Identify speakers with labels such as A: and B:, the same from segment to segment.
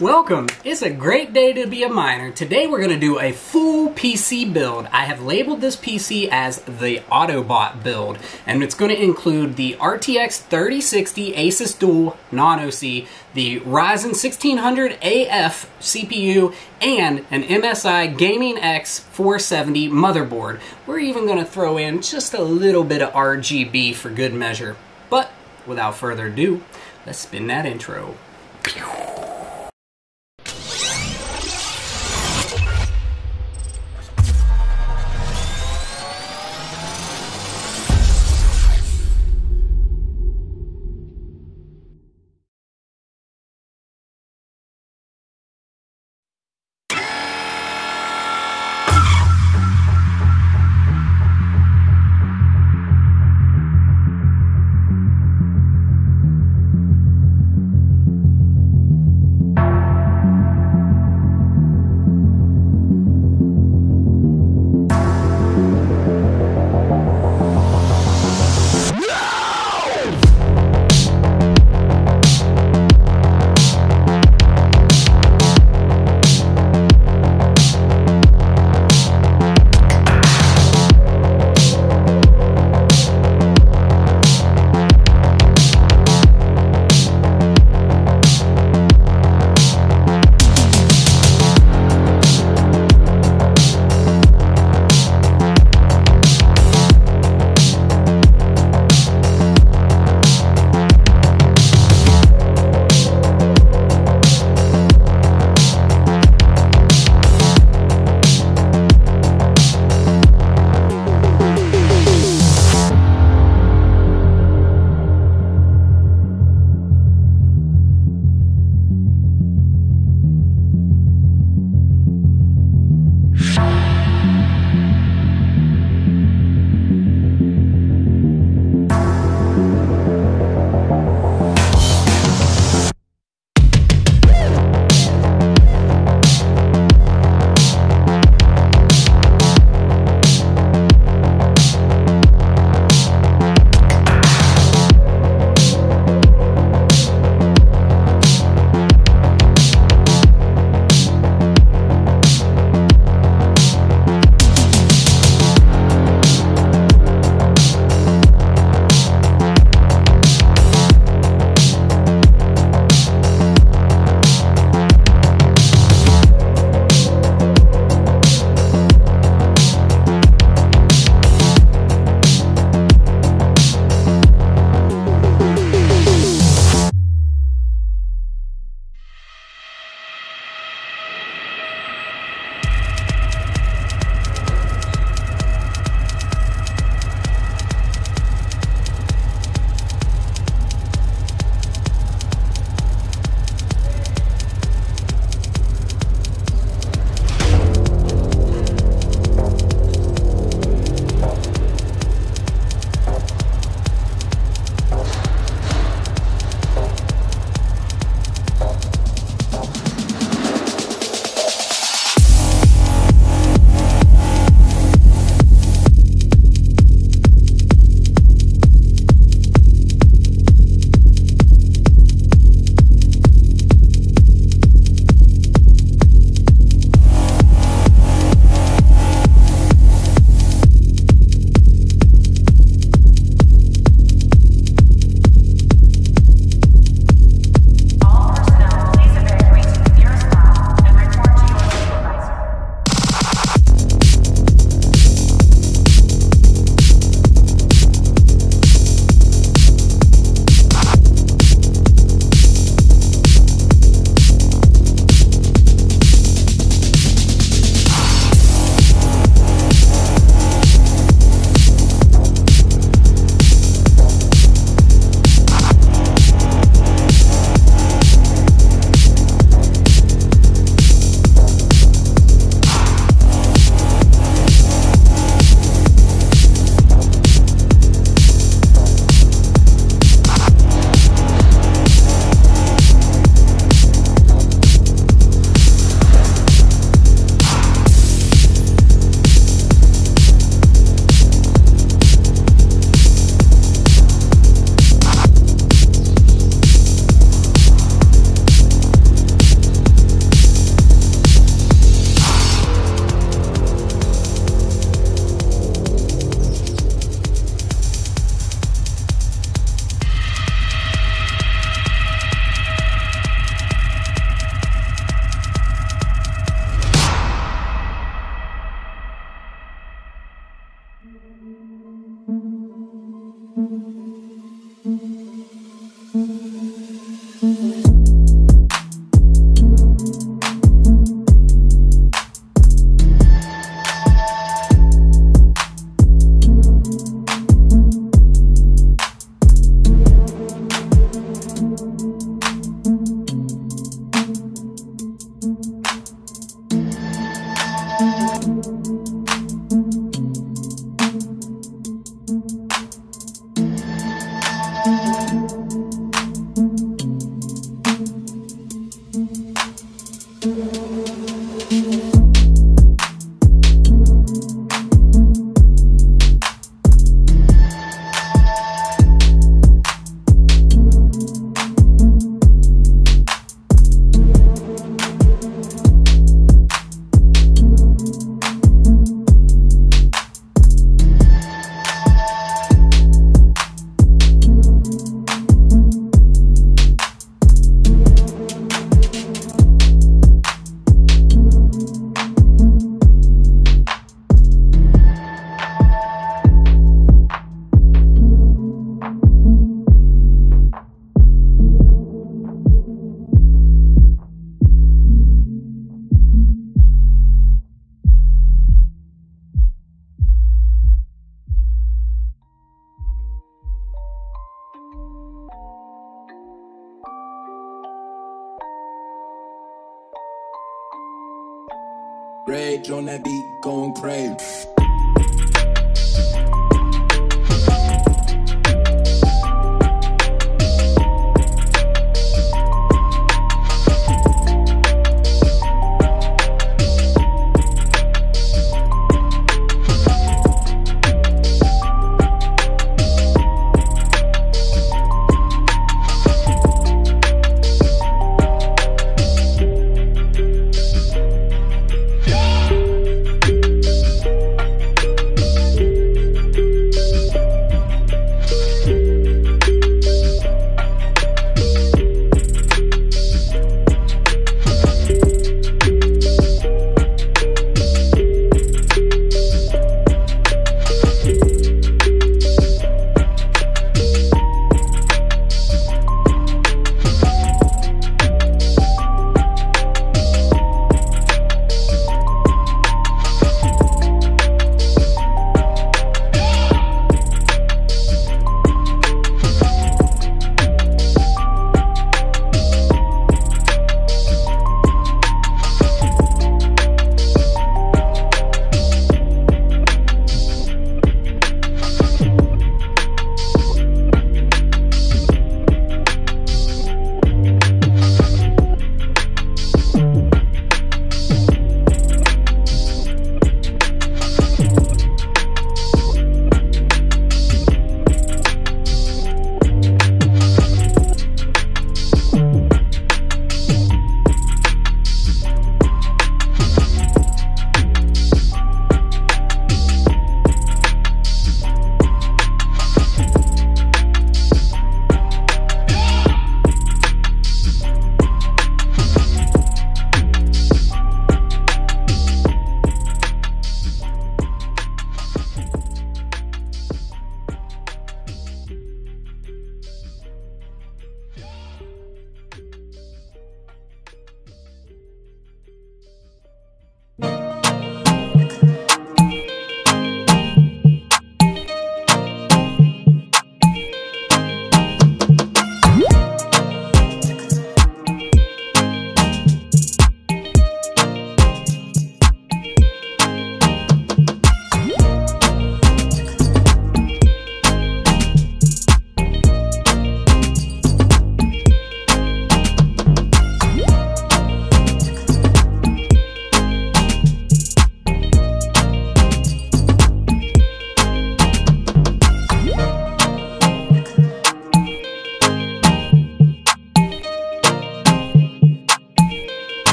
A: Welcome! It's a great day to be a miner. Today we're going to do a full PC build. I have labeled this PC as the Autobot build, and it's going to include the RTX 3060 Asus Dual non-OC, the Ryzen 1600 AF CPU, and an MSI Gaming X 470 motherboard. We're even going to throw in just a little bit of RGB for good measure. But without further ado, let's spin that intro.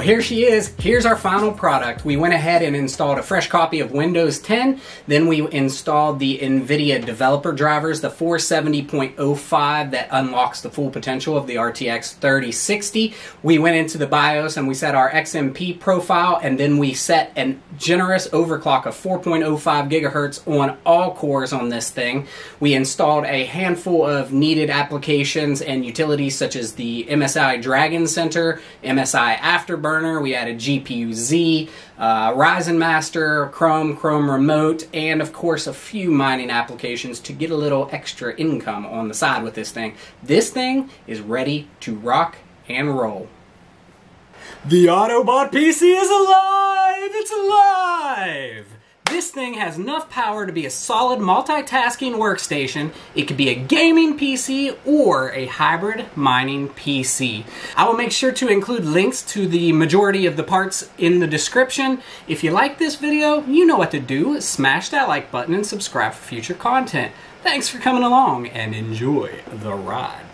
A: Here she is. Here's our final product. We went ahead and installed a fresh copy of Windows 10. Then we installed the NVIDIA developer drivers, the 470.05 that unlocks the full potential of the RTX 3060. We went into the BIOS and we set our XMP profile and then we set a generous overclock of 4.05 gigahertz on all cores on this thing. We installed a handful of needed applications and utilities such as the MSI Dragon Center, MSI Afterburner, we added GPU Z, uh, Ryzen Master, Chrome, Chrome Remote, and of course a few mining applications to get a little extra income on the side with this thing. This thing is ready to rock and roll. The Autobot PC is alive! It's alive! This thing has enough power to be a solid multitasking workstation. It could be a gaming PC or a hybrid mining PC. I will make sure to include links to the majority of the parts in the description. If you like this video, you know what to do. Smash that like button and subscribe for future content. Thanks for coming along and enjoy the ride.